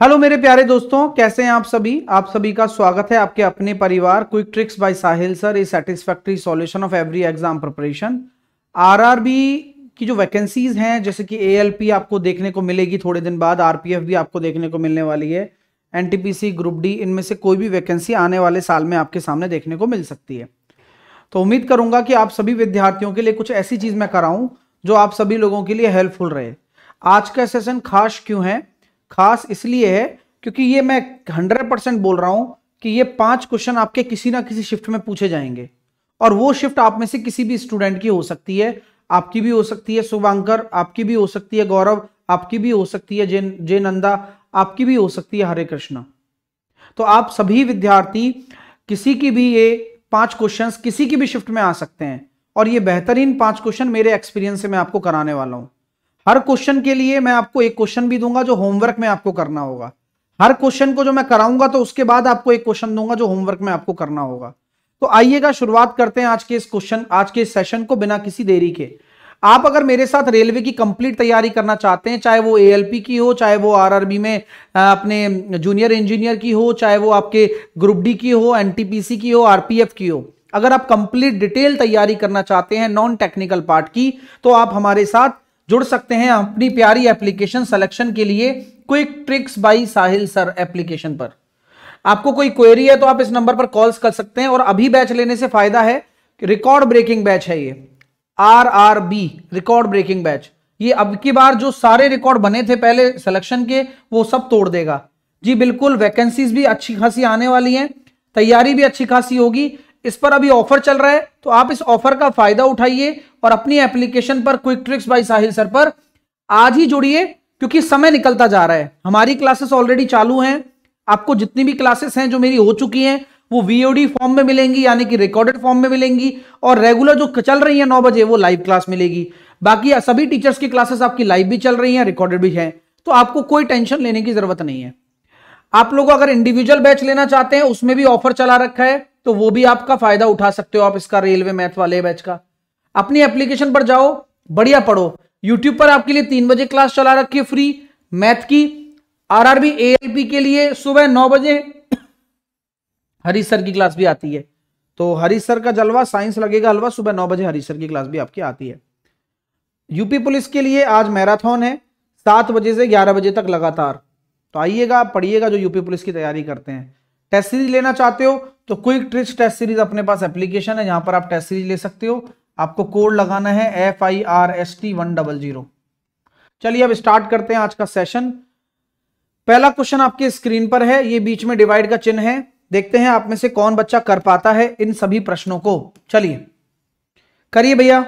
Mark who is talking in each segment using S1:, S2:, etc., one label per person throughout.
S1: Hello मेरे प्यारे दोस्तों, कैसे हैं आप सभी? आप सभी का स्वागत है आपके अपने परिवार quick tricks by Sahil sir a satisfactory solution of every exam preparation RRB की जो वैकेंसीज हैं, जैसे कि एएलपी आपको देखने को मिलेगी थोड़े दिन बाद आरपीएफ भी आपको देखने को मिलने वाली है। एनटीपीसी ग्रुप डी इनमें से कोई भी वैकेंसी आने वाले साल में आपके सामने देखने को मिल सकती है। तो उम्मीद करूँगा कि आप सभी विद्यार्थियों के लिए कुछ ऐसी चीज़ मैं कराऊं, जो आप सभी लोगों के लिए हेल्पफुल रहे। आज का सेशन खास क्यों है? खास इसलिए है क्योंकि ये मैं हंड्रेड परसेंट बोल रहा हूँ कि ये पाँच क्वेश्चन आपके किसी ना किसी शिफ्ट में पूछे जाएँगे। और वो शिफ्ट आप में से किसी भी स्टूडेंट की हो सकती है, आपकी भी हो सकती है शुभांकर, आपकी भी हो सकती है गौरव, आपकी भी हो सकती है जय जय नंदा आपकी भी हो सकती है हरे कृष्णा। तो आप सभी विद्यार्थी किसी की भी ये पाँच क्वेश्चंस किसी की भी शिफ्ट में आ सकते हैं। और ये बेहतरीन पाँच क्वेश्चन मेरे एक्सपीरियंस से मैं आपको कराने वाला हूँ। हर क्वेश्चन के लिए मैं आपको एक क्वेश्चन भी दूँगा जो होमवर्क में आपको करना होगा। हर क्वेश्चन को जो मैं कराऊँगा तो उसके बाद आपको एक क्वेश्चन दूँगा जो होमवर्क में आपको करना होगा। तो आइएगा, शुरुआत करते हैं आज के इस क्वेश्चन आज के इस सेशन को बिना किसी देरी के। आप अगर मेरे साथ रेलवे की कंप्लीट तैयारी करना चाहते हैं, चाहे वो एएलपी की हो, चाहे वो आरआरबी में अपने जूनियर इंजीनियर की हो, चाहे वो आपके ग्रुप डी की हो एनटीपीसी की हो आरपीएफ की हो, अगर आप कंप्लीट डिटेल तैयारी करना चाहते हैं नॉन टेक्निकल पार्ट की तो आप हमारे साथ जुड़ सकते हैं अपनी प्यारी एप्लीकेशन सिलेक्शन के लिए quick tricks by Sahil sir application पर। आपको कोई क्वेरी है तो आप इस नंबर पर कॉल्स कर सकते हैं और अभी बैच लेने से फ़ायदा है रिकॉर्ड ब्रेकिंग बैच है ये। R R B record breaking batch ये अब की बार जो सारे रिकॉर्ड बने थे पहले सिलेक्शन के, वो सब तोड़ देगा। जी बिल्कुल वैकेंसीज भी अच्छी खासी आने वाली हैं। तैयारी भी अच्छी खासी होगी। इस पर अभी ऑफ़र चल रहा है तो आप इस ऑफ़र का फ़ायदा उठाइए और अपनी एप्लीकेशन पर quick tricks by Sahil sir पर आज ही जुड़िए, क्योंकि समय निकलता जा रहा है। हमारी क्लासेस ऑलरेडी चालू हैं। आपको जितनी भी क्लासेस हैं जो मेरी हो चुकी हैं, वो वीओडी फॉर्म में मिलेंगी, यानी कि रिकॉर्डेड फॉर्म में मिलेंगी, और रेगुलर जो चल रही है नौ बजे, वो लाइव क्लास मिलेगी। बाकी सभी टीचर्स की क्लासेस आपकी लाइव भी चल रही हैं रिकॉर्डेड भी है तो आपको कोई टेंशन लेने की ज़रूरत नहीं है। आप लोग अगर इंडिविजुअल बैच लेना चाहते हैं, उसमें भी ऑफ़र चला रखा है। तो वो भी आपका फ़ायदा उठा सकते हो आप इसका रेलवे मैथ वाले बैच का। अपनी एप्लीकेशन पर जाओ, बढ़िया पढ़ो। यूट्यूब पर आपके लिए तीन बजे क्लास चला रखी है फ्री मैथ की। आरआरबी एएलपी के लिए सुबह नौ बजे हरी सर की क्लास भी आती है। तो हरी सर का जलवा साइंस लगेगा हलवा, सुबह नौ बजे हरी सर की क्लास भी आपकी आती है। यूपी पुलिस के लिए आज मैराथन है, सात बजे से ग्यारह बजे तक लगातार। तो आइएगा, पढ़िएगा जो यूपी पुलिस की तैयारी करते हैं। टेस्ट सीरीज़ लेना चाहते हो तो क्विक ट्रिक्स टेस्ट सीरीज़ अपने पास एप्लीकेशन है, जहाँ पर आप टेस्ट सीरीज़ ले सकते हो। आपको कोड लगाना है F I R S T one double zero चलिए अब स्टार्ट करते हैं आज का सेशन पहला क्वेश्चन आपके स्क्रीन पर है, ये बीच में डिवाइड का चिन्ह है। देखते हैं आप में से कौन बच्चा कर पाता है इन सभी प्रश्नों को। चलिए, करिए भैया।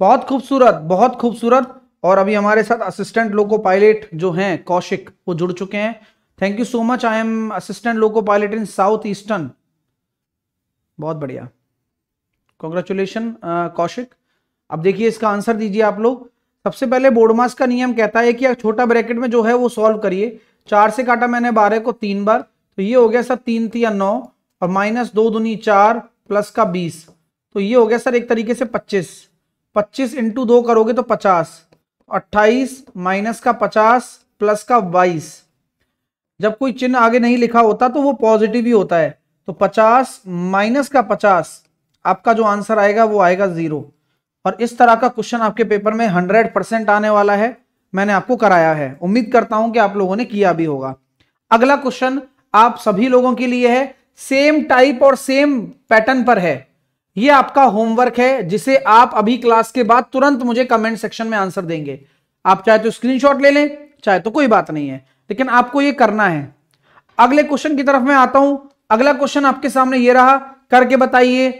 S1: बहुत खूबसूरत बहुत खूबसूरत। और अभी हमारे साथ असिस्टेंट लोको पायलट जो हैं, कौशिक, वो जुड़ चुके हैं। Thank you so much I am assistant loco pilot in south eastern बहुत बढ़िया। कॉन्ग्रेचुलेशन कौशिक। अब देखिए इसका आंसर दीजिए आप लोग। सबसे पहले बोर्ड मास का नियम कहता है कि छोटा ब्रैकेट में जो है वो सॉल्व करिए। चार से काटा मैंने बारह को तीन बार। तो ये हो गया सर तीन तिया नौ और माइनस दो दुनी चार प्लस का बीस। तो ये हो गया सर एक तरीके से पच्चीस। पच्चीस इंटू दो करोगे तो पचास। अट्ठाईस माइनस का पचास प्लस का बाईस। जब कोई चिन्ह आगे नहीं लिखा होता तो वो पॉजिटिव ही होता है। तो पचास माइनस का पचास, आपका जो आंसर आएगा वो आएगा ज़ीरो और इस तरह का क्वेश्चन आपके पेपर में हंड्रेड परसेंट आने वाला है। मैंने आपको कराया है। उम्मीद करता हूँ कि आप लोगों ने किया भी होगा। अगला क्वेश्चन आप सभी लोगों के लिए है। सेम टाइप और सेम पैटर्न पर है। ये आपका होमवर्क है, जिसे आप अभी क्लास के बाद तुरंत मुझे कमेंट सेक्शन में आंसर देंगे। आप चाहे तो स्क्रीनशॉट ले लें, चाहे तो कोई बात नहीं है, लेकिन आपको ये करना है। अगले क्वेश्चन की तरफ़ मैं आता हूँ। अगला क्वेश्चन आपके सामने ये रहा, करके बताइए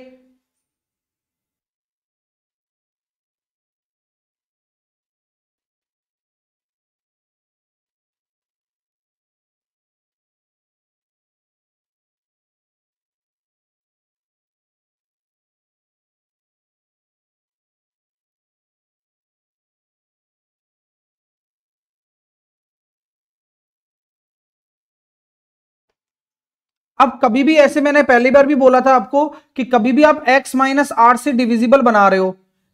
S1: अब कभी भी ऐसे मैंने पहली बार भी बोला था आपको कि कभी भी आप x माइनस आठ से डिविजिबल बना रहे हो,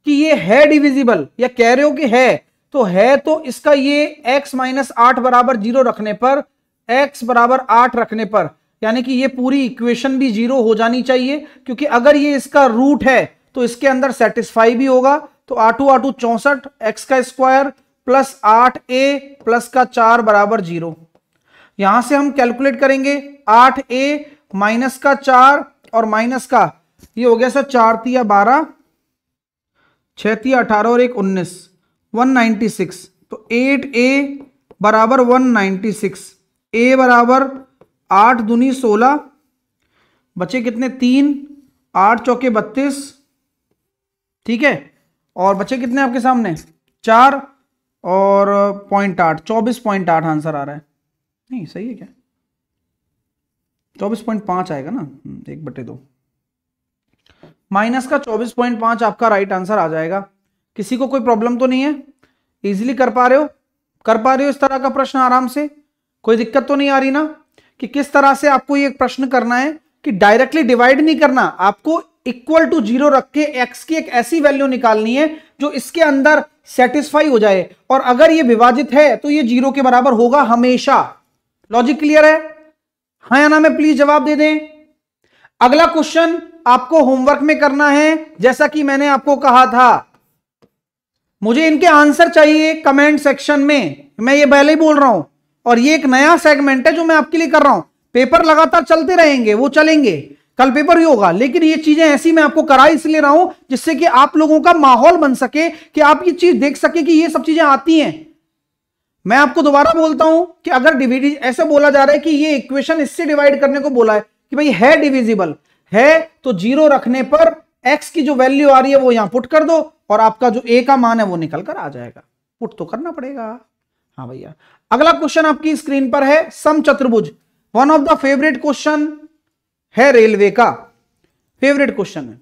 S1: कि ये है डिविजिबल या कह रहे हो कि है तो है तो इसका ये x माइनस आठ बराबर ज़ीरो रखने पर, x बराबर आठ रखने पर, यानी कि ये पूरी इक्वेशन भी ज़ीरो हो जानी चाहिए, क्योंकि अगर ये इसका रूट है तो इसके अंदर सेटिस्फाई भी होगा। तो आटू आटू चौसठ एक्स का स्क्वायर प्लस आठ ए प्लस का चार बराबर ज़ीरो यहाँ से हम कैलकुलेट करेंगे आठ ए, माइनस का चार और माइनस का, ये हो गया सर चार तिया बारह छ तिया अठारह और एक उन्नीस, वन नाइन्टी सिक्स तो एट ए बराबर वन नाइन्टी सिक्स, ए बराबर आठ दुनी सोलह, बचे कितने तीन, आठ चौके बत्तीस, ठीक है, और बचे कितने आपके सामने, चार और पॉइंट आठ, चौबीस पॉइंट आठ आंसर आ रहा है, नहीं, सही है क्या? चौबीस पॉइंट पाँच आएगा ना? हम्म, एक बटे दो। माइनस का चौबीस पॉइंट पाँच आपका राइट आंसर आ जाएगा। किसी को कोई प्रॉब्लम तो नहीं है? इजीली कर पा रहे हो? कर पा रहे हो इस तरह का प्रश्न आराम से? कोई दिक्कत तो नहीं आ रही ना? कि किस तरह से आपको ये प्रश्न करना है कि डायरेक्टली डिवाइड नहीं करना आपको इक्वल टू ज़ीरो रख के एक्स की एक ऐसी वैल्यू निकालनी है जो इसके अंदर सेटिस्फाई हो जाए। और अगर ये विभाजित है तो ये ज़ीरो के बराबर होगा हमेशा। लॉजिक क्लियर है? हाँ या ना, में प्लीज़ जवाब दे दें? अगला क्वेश्चन आपको होमवर्क में करना है, जैसा कि मैंने आपको कहा था। मुझे इनके आंसर चाहिए कमेंट सेक्शन में। मैं ये पहले ही बोल रहा हूँ। और ये एक नया सेगमेंट है जो मैं आपके लिए कर रहा हूँ। पेपर लगातार चलते रहेंगे, वो चलेंगे। कल पेपर ही होगा, लेकिन ये चीज़ें ऐसी मैं आपको करा इसलिए रहा हूँ, जिससे कि आप लोगों का माहौल बन सके, कि आप ये चीज़ देख सके कि ये सब चीज़ें आती हैं। मैं आपको दोबारा बोलता हूँ कि अगर डिविडी ऐसे बोला जा रहा है कि ये इक्वेशन इससे डिवाइड करने को बोला है कि भाई है डिविजिबल है तो ज़ीरो रखने पर एक्स की जो वैल्यू आ रही है वो यहाँ पुट कर दो और आपका जो ए का मान है वो निकल कर आ जाएगा। पुट तो करना पड़ेगा। हाँ भैया। अगला क्वेश्चन आपकी स्क्रीन पर है, सम चतुर्भुज। One of the favourite question है रेलवे का। फेवरेट क्वेश्चन है।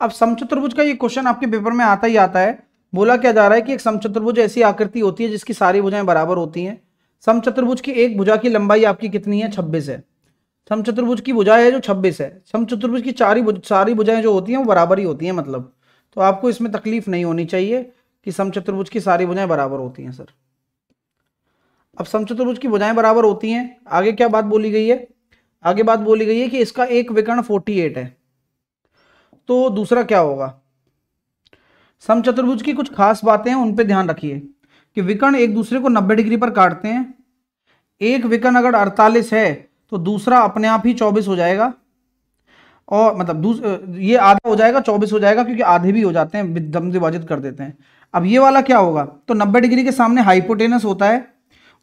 S1: अब समचतुर्भुज का ये क्वेश्चन आपके पेपर में आता ही आता है। बोला क्या जा रहा है कि एक समचतुर्भुज ऐसी आकृति होती है जिसकी सारी भुजाएँ बराबर होती हैं। समचतुर्भुज की एक भुजा की लंबाई आपकी कितनी है? छब्बीस है। समचतुर्भुज की भुजा है जो छब्बीस है। समचतुर्भुज की चारी सारी भुजाएँ जो होती हैं, वो बराबर ही होती हैं मतलब। तो आपको इसमें तकलीफ़ नहीं होनी चाहिए कि समचतुर्भुज की सारी भुजाएँ बराबर होती हैं, सर। अब समचतुर्भुज की भुजाएँ बराबर होती हैं। आगे क्या बात बोली गई है? आगे बात बोली गई है कि इसका एक विकर्ण 48 है। तो दूसरा क्या होगा? समचतुर्भुज की कुछ खास बातें हैं, उन पे ध्यान रखिए कि विकर्ण एक दूसरे को 90 डिग्री पर काटते हैं। एक विकर्ण अगर 48 है तो दूसरा अपने आप ही 24 हो जाएगा। और मतलब ये आधा हो जाएगा 24 हो जाएगा, क्योंकि आधे भी हो जाते हैं दम विभाजित कर देते हैं। अब ये वाला क्या होगा? तो 90 डिग्री के सामने हाइपोटेनस होता है,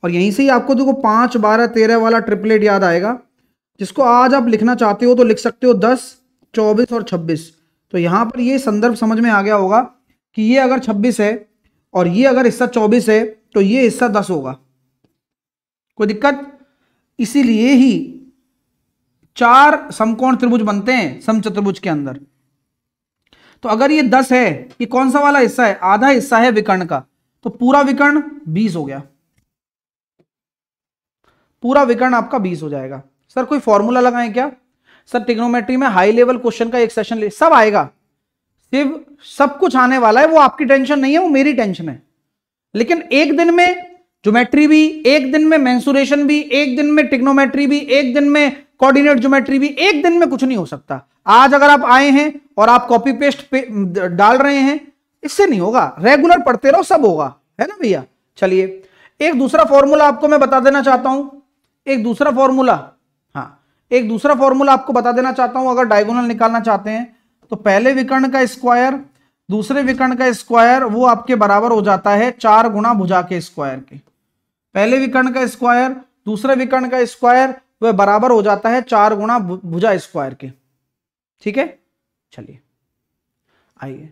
S1: और यहीं से ही आपको देखो पाँच, बारह, तेरह वाला ट्रिपलेट याद आएगा, जिसको आज आप लिखना चाहते हो तो लिख सकते हो दस चौबीस और छब्बीस। तो यहाँ पर ये संदर्भ समझ में आ गया होगा कि ये अगर छब्बीस है और ये अगर हिस्सा चौबीस है तो ये हिस्सा दस होगा। कोई दिक्कत? इसीलिए ही चार समकोण त्रिभुज बनते हैं सम चतुर्भुज के अंदर। तो अगर ये दस है, ये कौन सा वाला हिस्सा है? आधा हिस्सा है विकर्ण का। तो पूरा विकर्ण बीस हो गया। पूरा विकर्ण आपका बीस हो जाएगा। सर, कोई फॉर्मूला लगाएँ क्या? सर टिग्नोमेट्री में हाई लेवल क्वेश्चन का एक सेशन ले, सब आएगा। सिर्फ़ सब कुछ आने वाला है, वो आपकी टेंशन नहीं है, वो मेरी टेंशन है। लेकिन एक दिन में ज्योमेट्री भी, एक दिन में मेंसुरेशन भी, एक दिन में टिग्नोमेट्री भी, एक दिन में कोऑर्डिनेट ज्योमेट्री भी, एक दिन में कुछ नहीं हो सकता। आज अगर आप आए हैं और आप कॉपी पेस्ट पे, डाल रहे हैं, इससे नहीं होगा। रेगुलर पढ़ते रहो, सब होगा। है ना भैया? चलिए, एक दूसरा फॉर्मूला आपको मैं बता देना चाहता हूँ। एक दूसरा फॉर्मूला हाँ एक दूसरा फॉर्मूला आपको बता देना चाहता हूँ, अगर डायगोनल निकालना चाहते हैं तो पहले विकर्ण का स्क्वायर दूसरे विकर्ण का स्क्वायर वो आपके बराबर हो जाता है चार गुना भुजा के स्क्वायर के। पहले विकर्ण का स्क्वायर दूसरे विकर्ण का स्क्वायर वह बराबर हो जाता है चार गुना भुजा स्क्वायर के। ठीक है? चलिए, आइए।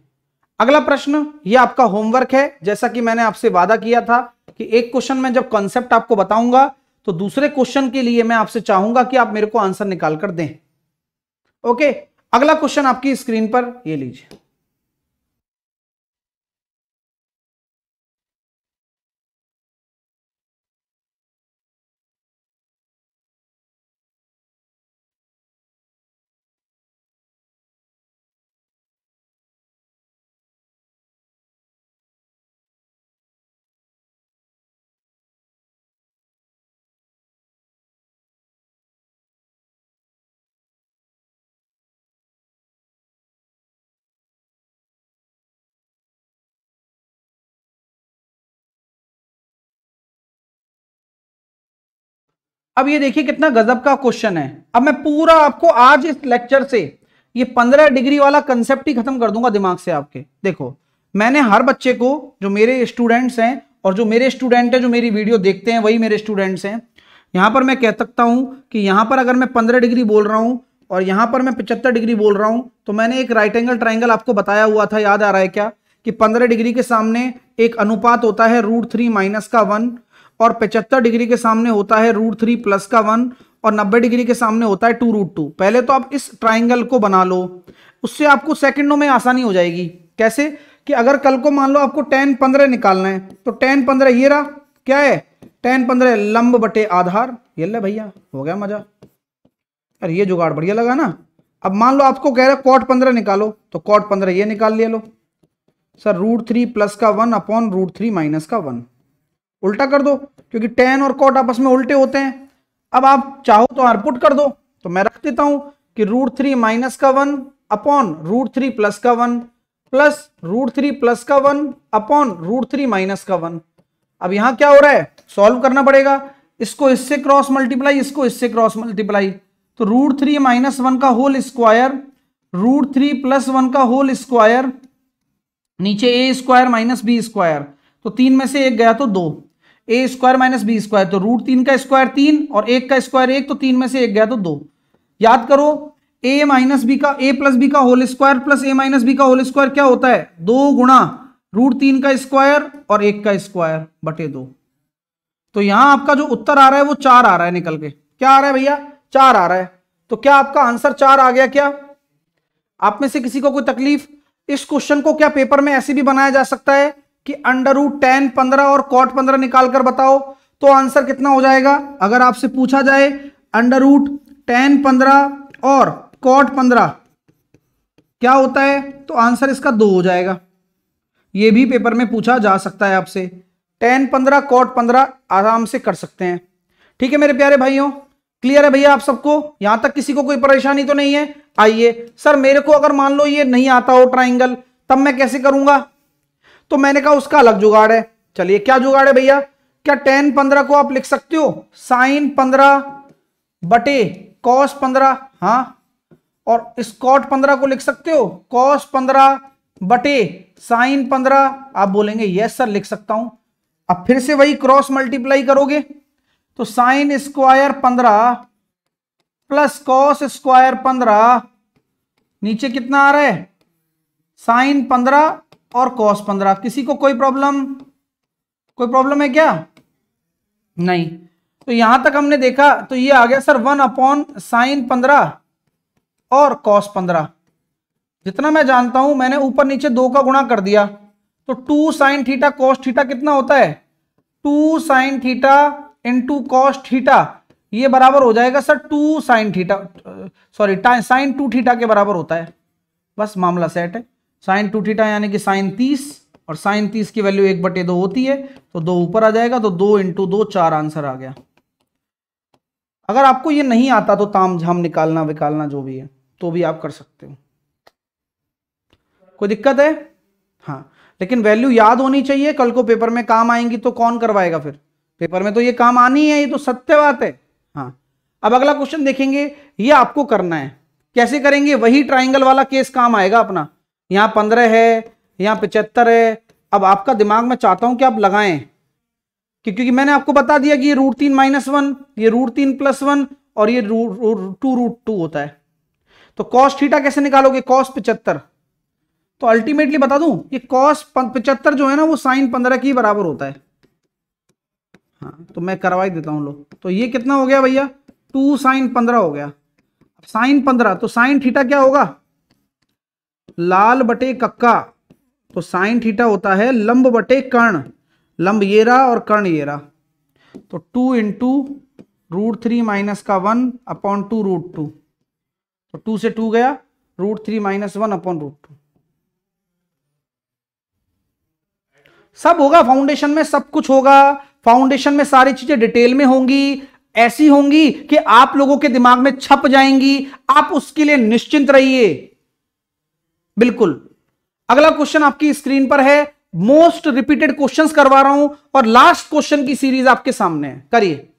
S1: अगला प्रश्न, ये आपका होमवर्क है। जैसा कि मैंने आपसे वादा किया था कि एक क्वेश्चन में जब कॉन्सेप्ट आपको बताऊँगा तो दूसरे क्वेश्चन के लिए मैं आपसे चाहूँगा कि आप मेरे को आंसर निकाल कर दें। ओके अगला क्वेश्चन आपकी स्क्रीन पर, ये लीजिए। अब ये देखिए कितना गजब का क्वेश्चन है। अब मैं पूरा आपको आज इस लेक्चर से ये पंद्रह डिग्री वाला कंसेप्ट ही खत्म कर दूँगा दिमाग से आपके। देखो, मैंने हर बच्चे को, जो मेरे स्टूडेंट्स हैं और जो मेरे स्टूडेंट हैं, जो मेरी वीडियो देखते हैं, वही मेरे स्टूडेंट्स हैं। यहाँ पर मैं कह सकता हूँ कि यहाँ पर अगर मैं पंद्रह डिग्री बोल रहा हूँ और यहाँ पर मैं पिचहत्तर डिग्री बोल रहा हूँ तो मैंने एक राइट एंगल ट्राइंगल आपको बताया हुआ था, याद आ रहा है क्या? कि पंद्रह डिग्री के सामने एक अनुपात होता है रूट थ्री माइनस का वन और पचहत्तर डिग्री के सामने होता है रूट थ्री प्लस का वन और नब्बे डिग्री के सामने होता है टू रूट टू पहले तो आप इस ट्राइंगल को बना लो। उससे आपको सेकंडों में आसानी हो जाएगी। कैसे? कि अगर कल को मान लो आपको टेन पंद्रह निकालना है तो टेन पंद्रह ये रहा। क्या है? टेन पंद्रह लंब बटे आधार। ये ले भैया, हो गया मज़ा। अरे ये जुगाड़ बढ़िया लगा ना। अब मान लो आपको कह रहे कॉट पंद्रह निकालो तो कॉट पंद्रह ये निकाल लिया लो। सर रूट थ्री प्लस का one upon root three minus का वन उल्टा कर दो, क्योंकि टेन और कॉट आपस में उल्टे होते हैं। अब आप चाहो तो आर पुट कर दो। तो मैं रख देता हूँ कि रूट थ्री माइनस का one upon root three plus का one plus root three plus का one upon root three minus का वन अब यहाँ क्या हो रहा है? सॉल्व करना पड़ेगा। इसको इससे क्रॉस मल्टीप्लाई इसको इससे क्रॉस मल्टीप्लाई तो रूट थ्री माइनस वन का whole square root three plus one का होल स्क्वायर नीचे A square minus B square तो तीन में से एक गया तो दो। A square minus B square तो रूट तीन का स्क्वायर तीन और एक का स्क्वायर एक तो तीन में से एक गया तो दो। याद करो ए माइनस बी का ए प्लस बी का whole square plus A minus B का होल स्क्वायर क्या होता है? दो गुणा रूट तीन का स्क्वायर और एक का स्क्वायर बटे दो। तो यहाँ आपका जो उत्तर आ रहा है, वो चार आ रहा है निकल के। क्या आ रहा है भैया? चार आ रहा है। तो क्या आपका आंसर चार आ गया क्या? आप में से किसी को कोई तकलीफ़? इस क्वेश्चन को क्या पेपर में ऐसे भी बनाया जा सकता है? कि अंडर रूट टेन पंद्रह और कॉट पंद्रह निकाल कर बताओ तो आंसर कितना हो जाएगा? अगर आपसे पूछा जाए अंडर रूट टेन पंद्रह और कॉट पंद्रह, क्या होता है? तो आंसर इसका दो हो जाएगा। ये भी पेपर में पूछा जा सकता है आपसे। टेन पंद्रह कॉट पंद्रह आराम से कर सकते हैं। ठीक है मेरे प्यारे भाइयों? क्लियर है भैया आप सबको? यहाँ तक किसी को कोई परेशानी तो नहीं है? आइए। सर मेरे को अगर मान लो ये नहीं आता हो ट्राइंगल तब मैं कैसे करूँगा? तो मैंने कहा उसका अलग जुगाड़ है। चलिए, क्या जुगाड़ है भैया? क्या टेन पंद्रह को आप लिख सकते हो? साइन पंद्रह बटे कॉस पंद्रह हाँ? और स्कॉट पंद्रह को लिख सकते हो? कॉस पंद्रह बटे साइन पंद्रह, आप बोलेंगे यस सर लिख सकता हूँ। अब फिर से वही क्रॉस मल्टीप्लाई करोगे तो साइन स्क्वायर पंद्रह प्लस कॉस स्क्वायर पंद्रह, नीचे कितना आ रहा है? साइन पंद्रह और कॉस पंद्रह। किसी को कोई प्रॉब्लम कोई प्रॉब्लम है क्या? नहीं। तो यहाँ तक हमने देखा तो ये आ गया सर वन अपॉन साइन पंद्रह और कॉस पंद्रह। जितना मैं जानता हूँ, मैंने ऊपर नीचे दो का गुणा कर दिया। तो two sine theta cos theta कितना होता है? Two sine theta into cos theta ये बराबर हो जाएगा sir two sine theta sorry sine two theta के बराबर होता है। बस मामला सेट है। साइन टू थीटा यानी कि साइन तीस और साइन तीस की वैल्यू एक बटे दो होती है तो दो ऊपर आ जाएगा तो दो इंटू दो चार आंसर आ गया। अगर आपको ये नहीं आता तो ताम झाम निकालना, विकालना जो भी है तो भी आप कर सकते हो। कोई दिक्कत है? हाँ लेकिन वैल्यू याद होनी चाहिए, कल को पेपर में काम आएँगी तो कौन करवाएगा फिर? पेपर में तो ये काम आनी है, ये तो सत्य बात है। हाँ अब अगला क्वेश्चन देखेंगे, ये आपको करना है। कैसे करेंगे? वही ट्राइंगल वाला केस काम आएगा अपना। यहाँ पंद्रह है, यहाँ पिचहत्तर है। अब आपका दिमाग में चाहता हूँ कि आप लगाएँ। कि क्योंकि मैंने आपको बता दिया कि ये रूट तीन माइनस वन ये रूट तीन प्लस वन और ये टू रूट टू होता है। तो कॉस थीटा कैसे निकालोगे? कॉस पिचहत्तर। तो अल्टीमेटली बता दूँ, ये कॉस पिचहत्तर जो है ना, वो साइन पंद्रह की बराबर होता है। हाँ तो मैं करवा ही देता हूँ लोग। तो ये कितना हो गया भैया? टू साइन पंद्रह हो गया। साइन पंद्रह तो साइन थीटा क्या होगा? लाल बटे कक्का तो साइन थीटा होता है लंब बटे कर्ण लंब ये रहा और कर्ण ये रहा तो two into root three minus का one upon two root two. तो टू से टू गया, root three minus one upon root two. सब होगा, फाउंडेशन में सब कुछ होगा। फाउंडेशन में सारी चीज़ें डिटेल में होंगी, ऐसी होंगी कि आप लोगों के दिमाग में छप जाएँगी। आप उसके लिए निश्चिंत रहिए। बिल्कुल। अगला क्वेश्चन आपकी स्क्रीन पर है। मोस्ट रिपीटेड क्वेश्चंस करवा रहा हूँ और लास्ट क्वेश्चन की सीरीज़ आपके सामने है। करिए।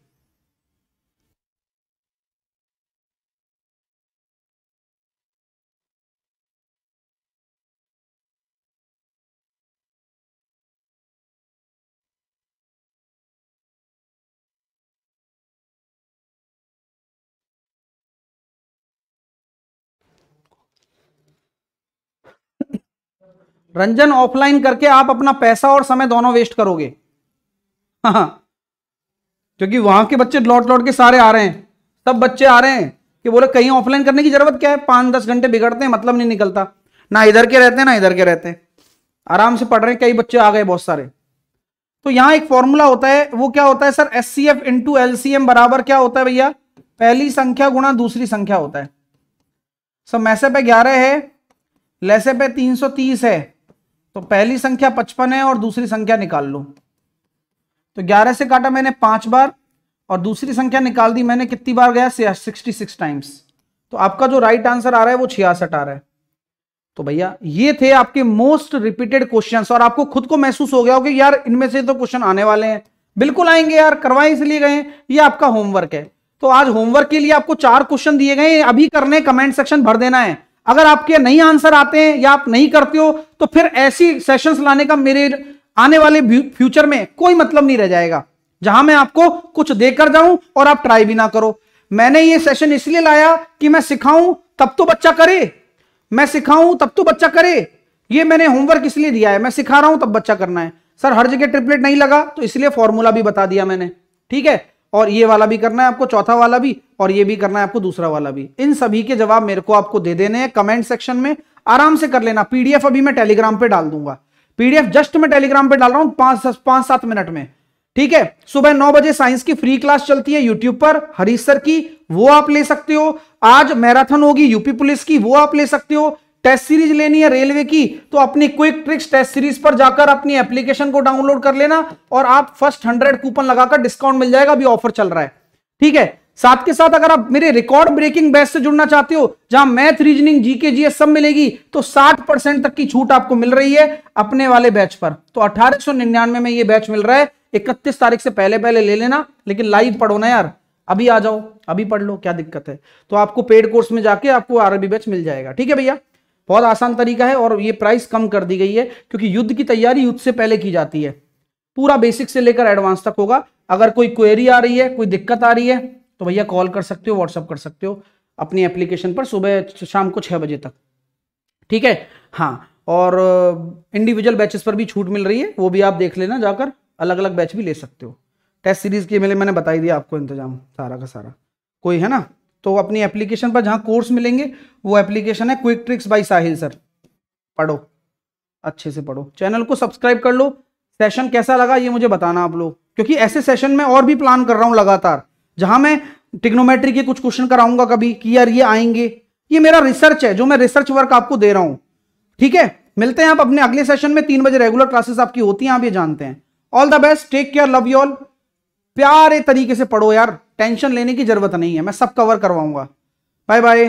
S1: रंजन ऑफलाइन करके आप अपना पैसा और समय दोनों वेस्ट करोगे। हाँ। क्योंकि वहाँ के बच्चे लौट लौट के सारे आ रहे हैं। सब बच्चे आ रहे हैं कि बोले, कहीं ऑफलाइन करने की ज़रूरत क्या है? पाँच दस घंटे बिगड़ते हैं मतलब नहीं निकलता। ना इधर के रहते हैं, ना इधर के रहते हैं। आराम से पढ़ रहे हैं, कई बच्चे आ गए बहुत सारे। तो यहाँ एक फॉर्मूला होता है, वो क्या होता है sir? S C F into LCM बराबर क्या होता है भैया? पहली संख्या गुणा दूसरी संख्या होता है। सर मैसे पे ग्यारह है लैसे पे तीन सौ तीस है। तो पहली संख्या पचपन है और दूसरी संख्या निकाल लो। तो ग्यारह से काटा मैंने पाँच बार और दूसरी संख्या निकाल दी मैंने कितनी बार गया? सिक्सटी सिक्स टाइम्स तो आपका जो राइट आंसर आ रहा है वो छियासठ आ रहा है। तो भैया, ये थे आपके मोस्ट रिपीटेड क्वेश्चंस और आपको खुद को महसूस हो गया हो कि यार, इनमें से तो क्वेश्चन आने वाले हैं। बिल्कुल आएँगे यार करवाए इसलिए गए ये आपका होमवर्क है। तो आज होमवर्क के लिए आपको चार क्वेश्चन दिए गए अभी करने कमेंट सेक्शन भर देना है। अगर आपके नहीं आंसर आते हैं या आप नहीं करते हो तो फिर ऐसी सेशंस लाने का मेरे आने वाले फ्यूचर में कोई मतलब नहीं रह जाएगा। जहाँ मैं आपको कुछ देकर जाऊँ और आप ट्राई भी ना करो। मैंने ये सेशन इसलिए लाया कि मैं सिखाऊं, तब तो बच्चा करे। मैं सिखाऊं, तब तो बच्चा करे। ये मैंने होमवर्क इसलिए दिया है। मैं सिखा रहा हूँ, तब बच्चा करना है। सर, हर जगह ट्रिपलेट नहीं लगा तो इसलिए फॉर्मूला भी बता दिया मैंने। ठीक है? और ये वाला भी करना है आपको, चौथा वाला भी, और ये भी करना है आपको, दूसरा वाला भी। इन सभी के जवाब मेरे को आपको दे देने हैं कमेंट सेक्शन में। आराम से कर लेना। पीडीएफ अभी मैं टेलीग्राम पे डाल दूँगा। पीडीएफ जस्ट मैं टेलीग्राम पे डाल रहा हूँ पाँच पाँच सात मिनट में। ठीक है? सुबह नौ बजे साइंस की फ्री क्लास चलती है यूट्यूब पर। हरीश सर की, वो आप ले सकते हो। आज मैराथन होगी यूपी पुलिस की, वो आप ले सकते हो। टेस्ट सीरीज़ लेनी है रेलवे की तो अपनी क्विक ट्रिक्स टेस्ट सीरीज़ पर जाकर अपनी एप्लीकेशन को डाउनलोड कर लेना और आप फ़र्स्ट हंड्रेड कूपन लगाकर डिस्काउंट मिल जाएगा, अभी ऑफ़र चल रहा है। ठीक है? साथ के साथ अगर आप मेरे रिकॉर्ड ब्रेकिंग बैच से जुड़ना चाहते हो, जहाँ मैथ रीजनिंग जीके जीएस सब मिलेगी तो 60 परसेंट तक की छूट आपको मिल रही है अपने वाले बैच पर। तो अठारह निन्यानवे में ये बैच मिल रहा है। इकतीस तारीख से पहले पहले ले लेना, लेकिन लाइव पढ़ो ना यार। अभी आ जाओ, अभी पढ़ लो, क्या दिक्कत है? तो आपको पेड कोर्स में जाके आपको आरबी बैच मिल जाएगा। ठीक है भैया? बहुत आसान तरीका है और ये प्राइस कम कर दी गई है, क्योंकि युद्ध की तैयारी युद्ध से पहले की जाती है। पूरा बेसिक से लेकर एडवांस तक होगा। अगर कोई क्वेरी आ रही है, कोई दिक्कत आ रही है तो भैया कॉल कर सकते हो व्हाट्सअप कर सकते हो, अपनी एप्लीकेशन पर सुबह शाम को छह बजे तक। ठीक है? हाँ और इंडिविजुअल बैचेस पर भी छूट मिल रही है, वो भी आप देख लेना जाकर अलग अलग बैच भी ले सकते हो। टेस्ट सीरीज़ के मेले मैंने बताई दिया आपको इंतज़ाम, सारा का सारा। कोई है ना? तो अपनी एप्लीकेशन पर जहाँ कोर्स मिलेंगे, वो एप्लीकेशन है quick tricks by Sahil sir पढ़ो, अच्छे से पढ़ो। चैनल को सब्सक्राइब कर लो। सेशन कैसा लगा ये मुझे बताना आप लोग। क्योंकि ऐसे सेशन में और भी प्लान कर रहा हूँ लगातार। जहाँ मैं टिग्नोमेट्री के कुछ क्वेश्चन कराऊँगा कभी कि यार ये आएँगे। ये मेरा रिसर्च है, जो मैं रिसर्च वर्क आपको दे रहा हूँ। ठीक है? मिलते हैं आप अपने अगले सेशन में। तीन बजे रेगुलर क्लासेस आपकी होती हैं, आप ये जानते हैं। All the best take care love you all प्यारे तरीके से पढ़ो यार, टेंशन लेने की ज़रूरत नहीं है, मैं सब कवर करवाऊँगा। Bye bye